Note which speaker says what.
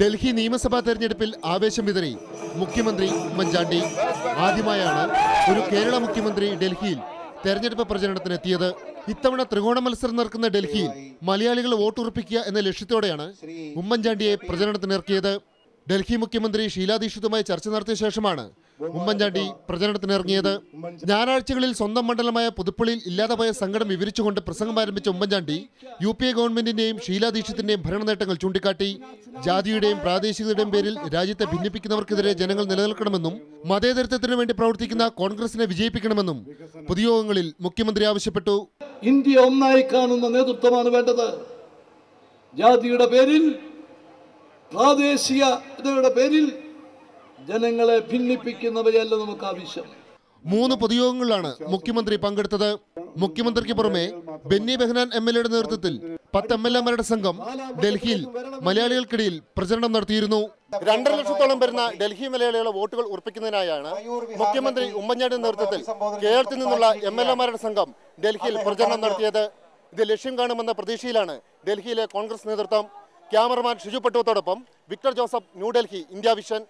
Speaker 1: ഡൽഹി നിയമസഭാ തെരഞ്ഞെടുപ്പിൽ ആവേശം വിതറി മുഖ്യമന്ത്രി ഉമ്മൻചാണ്ടി ആദ്യമായാണ് ഒരു കേരള മുഖ്യമന്ത്രി ഡൽഹിയിൽ തെരഞ്ഞെടുപ്പ് പ്രചരണത്തിനെത്തിയത്. ഇത്തവണ ത്രികോണ മത്സരം നടക്കുന്ന ഡൽഹിയിൽ മലയാളികൾ വോട്ടുറപ്പിക്കുക എന്ന ലക്ഷ്യത്തോടെയാണ് ഉമ്മൻചാണ്ടിയെ പ്രചരണത്തിനിറക്കിയത്. ഡൽഹി മുഖ്യമന്ത്രി ഷീലാ ദീക്ഷിതുമായി ചർച്ച നടത്തിയ ശേഷമാണ് ഉമ്മൻചാണ്ടി പ്രചരണത്തിനിറങ്ങിയത് ഞായറാഴ്ചകളിൽ സ്വന്തം മണ്ഡലമായ പുതുപ്പള്ളിയിൽ ഇല്ലാതെ പോയ സങ്കടം വിവരിച്ചുകൊണ്ട് പ്രസംഗം ആരംഭിച്ച ഉമ്മൻചാണ്ടി യു പി എ ഗവൺമെന്റിന്റെയും ശീലാദീക്ഷത്തിന്റെയും ഭരണ നേട്ടങ്ങൾ ചൂണ്ടിക്കാട്ടി ജാതിയുടെയും പ്രാദേശികതയുടെയും പേരിൽ രാജ്യത്തെ ഭിന്നിപ്പിക്കുന്നവർക്കെതിരെ ജനങ്ങൾ നിലനിൽക്കണമെന്നും മതേതരത്വത്തിനു വേണ്ടി പ്രവർത്തിക്കുന്ന കോൺഗ്രസിനെ വിജയിപ്പിക്കണമെന്നും പൊതുയോഗങ്ങളിൽ മുഖ്യമന്ത്രി ആവശ്യപ്പെട്ടു.
Speaker 2: ഇന്ത്യ ഒന്നായി കാണുന്ന നേതൃത്വമാണ് വേണ്ടത്. ജാതിയുടെ പേരിൽ പ്രാദേശികതയുടെ പേരിൽ ജനങ്ങളെ ഭിന്നിപ്പിക്കുന്നവയല്ല നമുക്ക് ആവശ്യം.
Speaker 1: മൂന്ന് പൊതുയോഗങ്ങളിലാണ് മുഖ്യമന്ത്രി പങ്കെടുത്തത്. മുഖ്യമന്ത്രിക്ക് പുറമെ ബെന്നി ബെഹനാൻ എം എൽ എയുടെ നേതൃത്വത്തിൽ പത്ത് എം എൽ എമാരുടെ സംഘം ഡൽഹിയിൽ മലയാളികൾക്കിടയിൽ പ്രചരണം നടത്തിയിരുന്നു. രണ്ടര ലക്ഷത്തോളം വരുന്ന ഡൽഹി മലയാളികളെ വോട്ടുകൾ ഉറപ്പിക്കുന്നതിനായാണ് മുഖ്യമന്ത്രി ഉമ്മൻചാണ്ടിയുടെ നേതൃത്വത്തിൽ കേരളത്തിൽ നിന്നുള്ള എം എൽ എമാരുടെ സംഘം ഡൽഹിയിൽ പ്രചരണം നടത്തിയത്. ഇത് ലക്ഷ്യം കാണുമെന്ന പ്രതീക്ഷയിലാണ് ഡൽഹിയിലെ കോൺഗ്രസ് നേതൃത്വം ക്യാമറമാൻ ഷിജു പട്ടുവത്തോടൊപ്പം Victor Joseph New Delhi India vision.